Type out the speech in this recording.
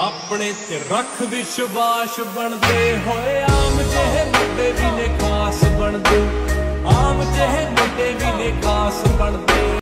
ਆਪਣੇ ਤੇ ਰੱਖ ਵਿਸ਼ਵਾਸ ਬਣਦੇ ਹੋਏ ਆਮ ਜਿਹੇ ਮੁੰਡੇ ਵੀ ਨੇ ਖਾਸ ਬਣਦੇ। ਆਮ ਜਿਹੇ ਮੁੰਡੇ ਵੀ ਨੇ ਖਾਸ ਬਣਦੇ।